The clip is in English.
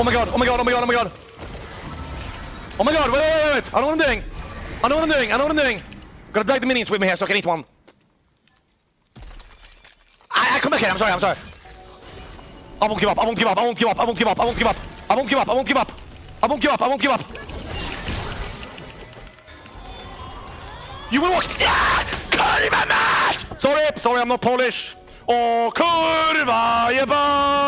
Oh my god, oh my god, oh my god, oh my god. Oh my god, wait, wait, wait, wait. I know what I'm doing. I know what I'm doing, I know what I'm doing. I'm gonna drag the minions with me here so I can eat one. I, I come back here, I'm sorry, I'm sorry. I won't give up, I won't give up, I won't give up, I won't give up, I won't give up. I won't give up, I won't give up. I won't give up, I won't give up. You will walk. Yeah! Kurwa! Sorry, sorry, I'm not Polish. O kurwa jeba!